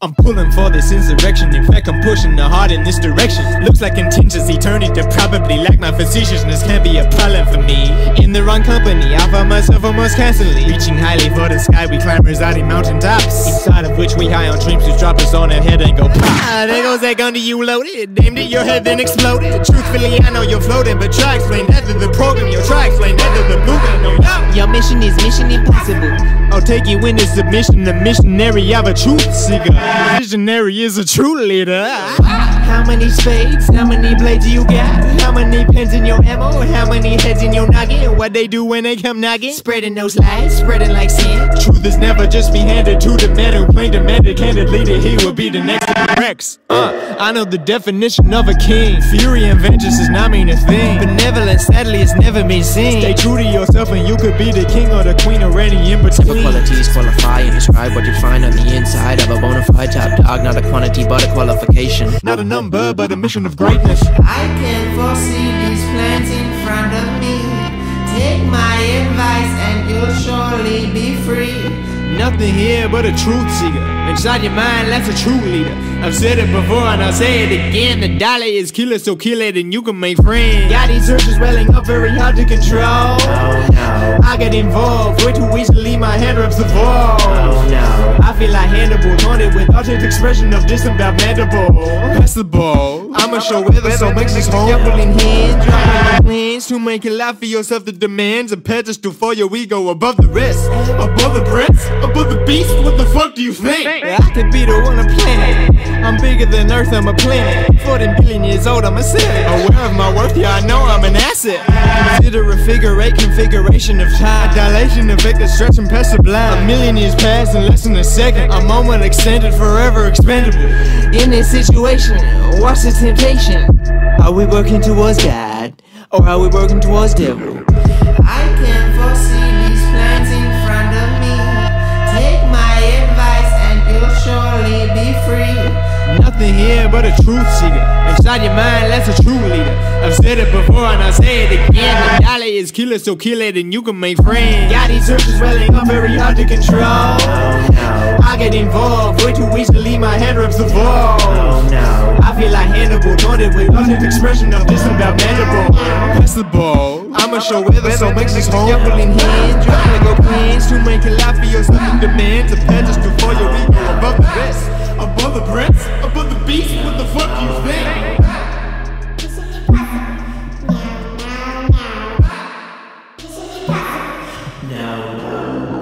I'm pulling for this insurrection. In fact, I'm pushing the heart in this direction. Looks like contingency turning to probably lack my facetiousness can't be a problem for me. In the wrong company, I find myself almost constantly reaching highly for the sky. We climb residing mountaintops, inside of which we high on dreams to drop us on our head and go pop. Ah, there goes that gun to you loaded. Damned it, your head then exploded. Truthfully, I know you're floating, but try explain that to the program. Yo, try explain that to the movement. No, no. Your mission is mission impossible. I'll take you when in this submission. The missionary of a truth seeker. Visionary is a true leader. How many spades? How many blades you got? How many pens in your ammo? How many heads in your noggin? What they do when they come knocking? Spreading those lies, spreading like sin. Truth is never just be handed to the man who claimed demanded candidly that he will be the next Rex. Uh, I know the definition of a king. Fury and vengeance does not mean a thing. Benevolence, sadly, it's never been seen. Stay true to yourself and you could be the king or the queen or any in Several between. Qualities qualify and describe what you find on the inside of a bona fide top dog. Not a quantity, but a qualification. Not a number, but a mission of greatness. I can foresee these plans in front of me. Take my advice and you'll surely be free. Nothing here but a truth seeker. Inside your mind, that's a true leader. I've said it before and I'll say it again. The dollar is killer, so kill it and you can make friends. Got these urges welling up very hard to control. Oh no, I get involved way too easily, my hand rubs the ball. oh no. I feel like Hannibal, Haunted with authentic expression of disemboweled mandible. Pass the ball. I'ma show weather, so makes this home. Juggling hands, dropping plans to make a life for yourself that demands a pedestal for your ego above the rest, above the breaths, above the beast. What the fuck do you think? I could be the one to planet. I'm bigger than Earth, I'm a planet. 14 billion years old, I'm a city. Aware of my worth, yeah, I know I'm an asset. Consider a figure eight configuration of time. A dilation of vector stretching past the blind. A million years pass in less than a second. A moment extended, forever expendable. In this situation, what's the temptation? Are we working towards God? Or are we working towards devil? I can foresee these plans in front of me. Take my advice and you'll surely be free. Nothing here but a truth seeker. Inside your mind, that's a true leader. I've said it before and I'll say it again. The dollar is killer, so kill it and you can make friends. Got these urges welling up very hard to control. I get involved. Way too easily my hand rubs the ball. Oh no. I feel like Hannibal Daunted with positive expression of this about mandible Pass the ball. I'ma show weather so makes us home. Shuffling hands Trying to go plans To make it life for yourself and demands. A pedestal for your ego Above the rest. Above the breath Above the beast. What the fuck you think? No.